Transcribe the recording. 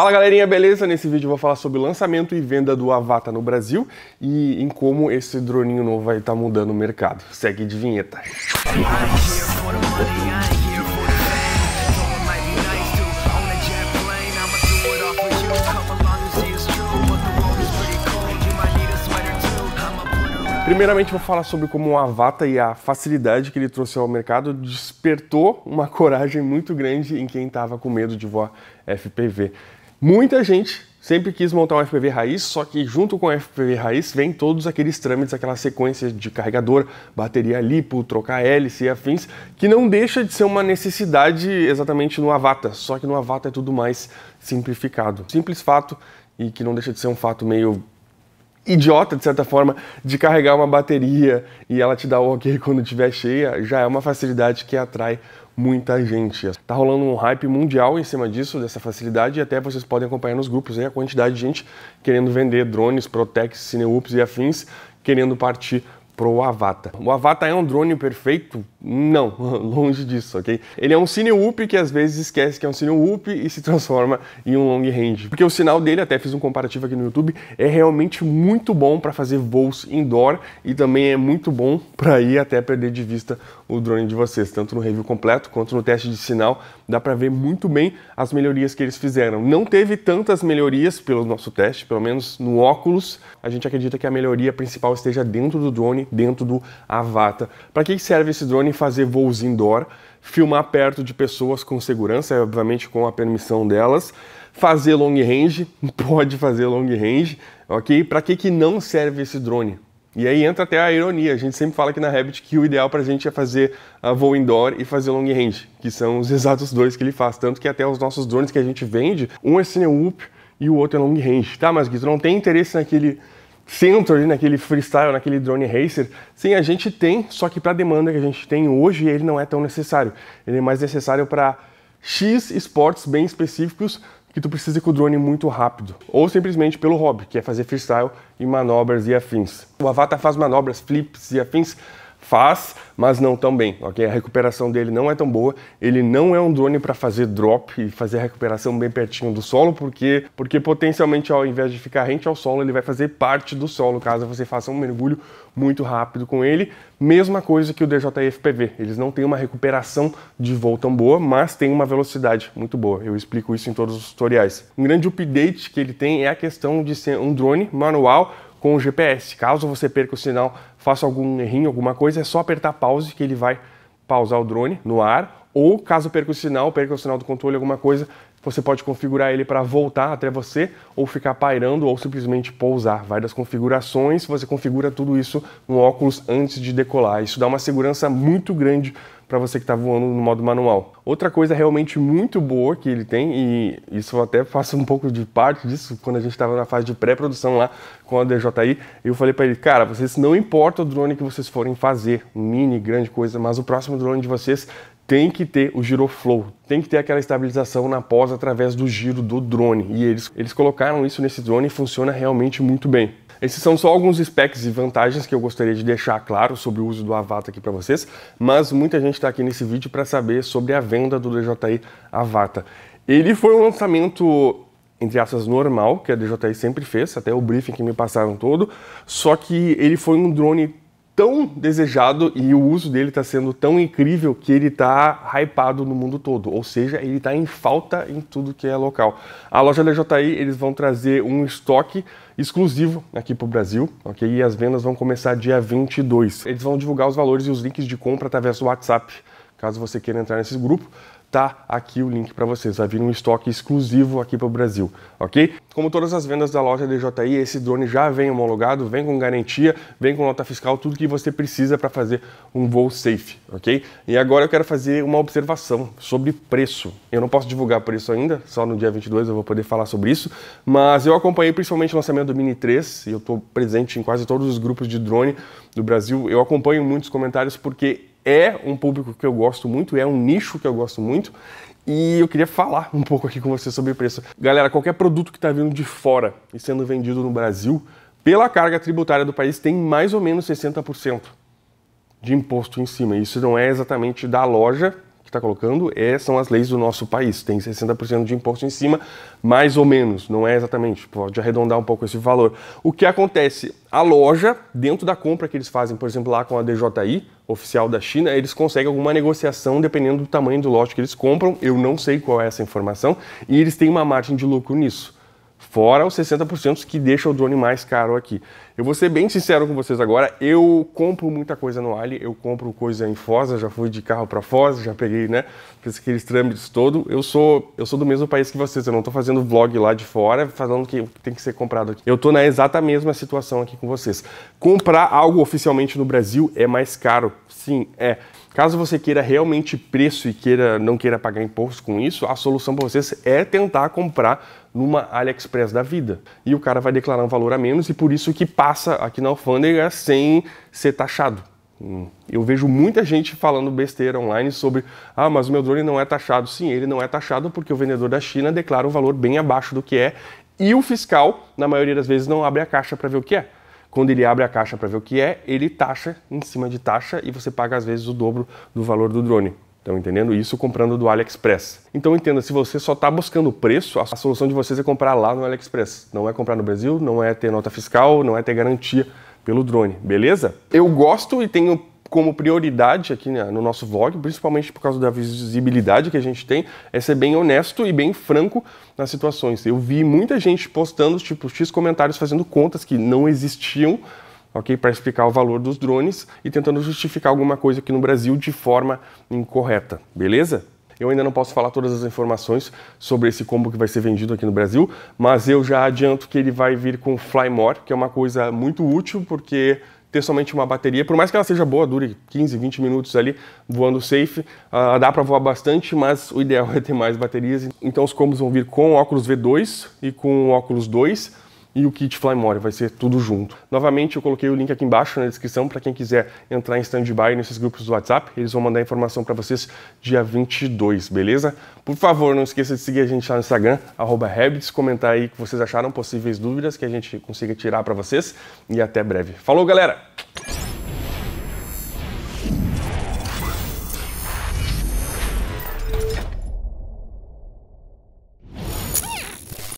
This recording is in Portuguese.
Fala galerinha, beleza? Nesse vídeo eu vou falar sobre o lançamento e venda do Avata no Brasil e em como esse droninho novo vai estar tá mudando o mercado. Segue de vinheta. Primeiramente vou falar sobre como o Avata e a facilidade que ele trouxe ao mercado despertou uma coragem muito grande em quem estava com medo de voar FPV. Muita gente sempre quis montar um FPV raiz, só que junto com o FPV raiz vem todos aqueles trâmites, aquela sequência de carregador, bateria lipo, trocar hélice e afins, que não deixa de ser uma necessidade exatamente no Avata, só que no Avata é tudo mais simplificado. Simples fato e que não deixa de ser um fato meio idiota, de certa forma, de carregar uma bateria e ela te dá o ok quando estiver cheia, já é uma facilidade que atrai muita gente. Tá rolando um hype mundial em cima disso, dessa facilidade, e até vocês podem acompanhar nos grupos aí a quantidade de gente querendo vender drones, Protex, Cineups e afins, querendo partir pro Avata. O Avata é um drone perfeito? Não, longe disso, ok? Ele é um Cine Up que às vezes esquece que é um Cine Up e se transforma em um long range. Porque o sinal dele, até fiz um comparativo aqui no YouTube, é realmente muito bom para fazer voos indoor e também é muito bom para ir até perder de vista o drone de vocês, tanto no review completo quanto no teste de sinal, dá para ver muito bem as melhorias que eles fizeram. Não teve tantas melhorias pelo nosso teste, pelo menos no óculos, a gente acredita que a melhoria principal esteja dentro do drone, dentro do Avata. Para que serve esse drone? Fazer voos indoor, filmar perto de pessoas com segurança, obviamente com a permissão delas, fazer long range, pode fazer long range, ok? Para que, que não serve esse drone? E aí entra até a ironia. A gente sempre fala aqui na Rabbit que o ideal para a gente é fazer a voo indoor e fazer long range, que são os exatos dois que ele faz. Tanto que até os nossos drones que a gente vende, um é Cineup e o outro é long range. Tá, mas Guito, não tem interesse naquele centro ali, naquele freestyle, naquele drone racer? Sim, a gente tem, só que para a demanda que a gente tem hoje, ele não é tão necessário. Ele é mais necessário para X esportes bem específicos, que tu precisa ir com o drone muito rápido, ou simplesmente pelo hobby, que é fazer freestyle e manobras e afins. O Avatar faz manobras, flips e afins faz, mas não tão bem, ok? A recuperação dele não é tão boa, ele não é um drone para fazer drop e fazer a recuperação bem pertinho do solo, porque, porque potencialmente ao invés de ficar rente ao solo, ele vai fazer parte do solo, caso você faça um mergulho muito rápido com ele. Mesma coisa que o DJI FPV, eles não têm uma recuperação de voo tão boa, mas tem uma velocidade muito boa. Eu explico isso em todos os tutoriais. Um grande update que ele tem é a questão de ser um drone manual com o GPS. Caso você perca o sinal, faça algum errinho, alguma coisa, é só apertar pause que ele vai pausar o drone no ar. Ou caso perca o sinal, perca o sinal do controle, alguma coisa, você pode configurar ele para voltar até você ou ficar pairando ou simplesmente pousar. Vai das configurações, você configura tudo isso no óculos antes de decolar. Isso dá uma segurança muito grande para você que está voando no modo manual. Outra coisa realmente muito boa que ele tem, e isso eu até faço um pouco de parte disso, quando a gente estava na fase de pré-produção lá com a DJI, eu falei para ele, cara, vocês não importa o drone que vocês forem fazer, mini, grande coisa, mas o próximo drone de vocês tem que ter o giroflow, tem que ter aquela estabilização na pós através do giro do drone. E eles, eles colocaram isso nesse drone e funciona realmente muito bem. Esses são só alguns specs e vantagens que eu gostaria de deixar claro sobre o uso do Avata aqui para vocês, mas muita gente está aqui nesse vídeo para saber sobre a venda do DJI Avata. Ele foi um lançamento entre aspas, normal, que a DJI sempre fez, até o briefing que me passaram todo, só que ele foi um drone tão desejado e o uso dele está sendo tão incrível que ele está hypado no mundo todo, ou seja, ele está em falta em tudo que é local. A loja da JI eles vão trazer um estoque exclusivo aqui para o Brasil, ok? E as vendas vão começar dia 22. Eles vão divulgar os valores e os links de compra através do WhatsApp, caso você queira entrar nesse grupo tá aqui o link para vocês. Vai vir um estoque exclusivo aqui para o Brasil, ok? Como todas as vendas da loja DJI, esse drone já vem homologado, vem com garantia, vem com nota fiscal, tudo que você precisa para fazer um voo safe, ok? E agora eu quero fazer uma observação sobre preço. Eu não posso divulgar preço ainda, só no dia 22 eu vou poder falar sobre isso, mas eu acompanhei principalmente o lançamento do Mini 3 e eu estou presente em quase todos os grupos de drone do Brasil. Eu acompanho muitos comentários porque é um público que eu gosto muito, é um nicho que eu gosto muito. E eu queria falar um pouco aqui com você sobre preço. Galera, qualquer produto que está vindo de fora e sendo vendido no Brasil, pela carga tributária do país, tem mais ou menos 60% de imposto em cima. Isso não é exatamente da loja está colocando é, são as leis do nosso país. Tem 60% de imposto em cima, mais ou menos, não é exatamente, pode arredondar um pouco esse valor. O que acontece? A loja, dentro da compra que eles fazem, por exemplo, lá com a DJI, oficial da China, eles conseguem alguma negociação dependendo do tamanho do lote que eles compram. Eu não sei qual é essa informação e eles têm uma margem de lucro nisso. Fora os 60% que deixam o drone mais caro aqui. Eu vou ser bem sincero com vocês agora, eu compro muita coisa no Ali, eu compro coisa em Foz, já fui de carro para Foz, já peguei, né, fiz aqueles trâmites todo. Eu sou, eu sou do mesmo país que vocês, eu não estou fazendo vlog lá de fora, falando que tem que ser comprado aqui. Eu estou na exata mesma situação aqui com vocês. Comprar algo oficialmente no Brasil é mais caro, sim, é. Caso você queira realmente preço e queira não queira pagar imposto com isso, a solução para vocês é tentar comprar numa AliExpress da vida. E o cara vai declarar um valor a menos e por isso que passa aqui na alfândega sem ser taxado. Hum. Eu vejo muita gente falando besteira online sobre ah, mas o meu drone não é taxado. Sim, ele não é taxado porque o vendedor da China declara um valor bem abaixo do que é e o fiscal, na maioria das vezes, não abre a caixa para ver o que é. Quando ele abre a caixa para ver o que é, ele taxa em cima de taxa e você paga às vezes o dobro do valor do drone. Estão entendendo? Isso comprando do AliExpress. Então entenda, se você só está buscando preço, a solução de vocês é comprar lá no AliExpress. Não é comprar no Brasil, não é ter nota fiscal, não é ter garantia pelo drone, beleza? Eu gosto e tenho como prioridade aqui né, no nosso vlog, principalmente por causa da visibilidade que a gente tem, é ser bem honesto e bem franco nas situações. Eu vi muita gente postando, tipo, X comentários fazendo contas que não existiam, ok, para explicar o valor dos drones e tentando justificar alguma coisa aqui no Brasil de forma incorreta, beleza? Eu ainda não posso falar todas as informações sobre esse combo que vai ser vendido aqui no Brasil, mas eu já adianto que ele vai vir com Fly More, que é uma coisa muito útil porque ter somente uma bateria, por mais que ela seja boa, dure 15, 20 minutos ali voando safe, uh, dá para voar bastante, mas o ideal é ter mais baterias. Então os combos vão vir com óculos V2 e com óculos 2 e o kit Flymore, vai ser tudo junto. Novamente, eu coloquei o link aqui embaixo na descrição para quem quiser entrar em stand-by nesses grupos do WhatsApp. Eles vão mandar informação para vocês dia 22, beleza? Por favor, não esqueça de seguir a gente lá no Instagram, Habits, comentar aí o que vocês acharam, possíveis dúvidas que a gente consiga tirar para vocês e até breve. Falou, galera!